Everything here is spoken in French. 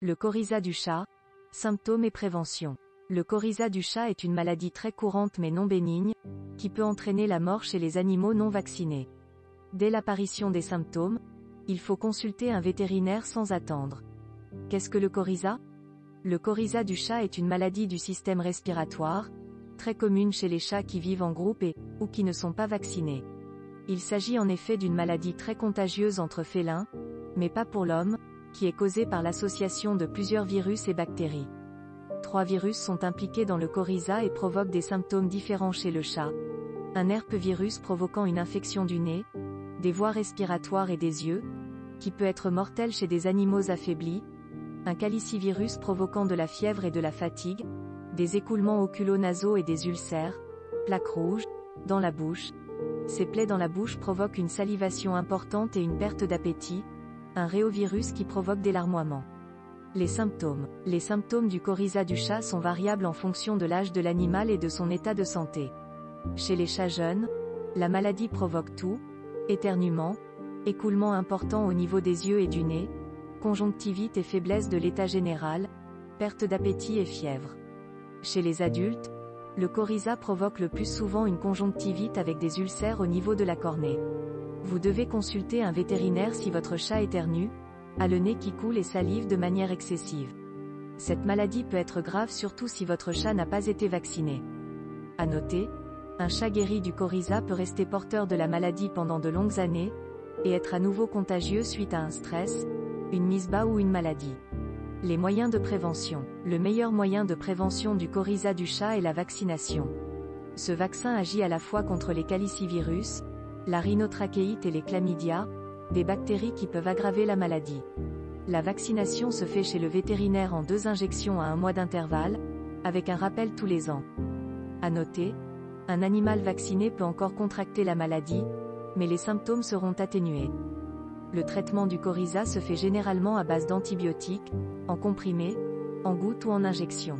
Le coryza du chat. Symptômes et prévention. Le coryza du chat est une maladie très courante mais non bénigne, qui peut entraîner la mort chez les animaux non vaccinés. Dès l'apparition des symptômes, il faut consulter un vétérinaire sans attendre. Qu'est-ce que le coryza Le coryza du chat est une maladie du système respiratoire, très commune chez les chats qui vivent en groupe et, ou qui ne sont pas vaccinés. Il s'agit en effet d'une maladie très contagieuse entre félins, mais pas pour l'homme, qui est causée par l'association de plusieurs virus et bactéries. Trois virus sont impliqués dans le coryza et provoquent des symptômes différents chez le chat. Un herpevirus provoquant une infection du nez, des voies respiratoires et des yeux, qui peut être mortel chez des animaux affaiblis, un calicivirus provoquant de la fièvre et de la fatigue, des écoulements oculo-nasaux et des ulcères, plaques rouges, dans la bouche. Ces plaies dans la bouche provoquent une salivation importante et une perte d'appétit, un réovirus qui provoque des larmoiements. Les symptômes. Les symptômes du coryza du chat sont variables en fonction de l'âge de l'animal et de son état de santé. Chez les chats jeunes, la maladie provoque tout, éternuement, écoulement important au niveau des yeux et du nez, conjonctivite et faiblesse de l'état général, perte d'appétit et fièvre. Chez les adultes, le coryza provoque le plus souvent une conjonctivite avec des ulcères au niveau de la cornée. Vous devez consulter un vétérinaire si votre chat éternue, a le nez qui coule et salive de manière excessive. Cette maladie peut être grave surtout si votre chat n'a pas été vacciné. À noter, un chat guéri du coryza peut rester porteur de la maladie pendant de longues années, et être à nouveau contagieux suite à un stress, une mise bas ou une maladie. Les moyens de prévention. Le meilleur moyen de prévention du coryza du chat est la vaccination. Ce vaccin agit à la fois contre les calicivirus, la rhinotrachéite et les chlamydia, des bactéries qui peuvent aggraver la maladie. La vaccination se fait chez le vétérinaire en deux injections à un mois d'intervalle, avec un rappel tous les ans. À noter, un animal vacciné peut encore contracter la maladie, mais les symptômes seront atténués. Le traitement du coryza se fait généralement à base d'antibiotiques, en comprimé, en gouttes ou en injection.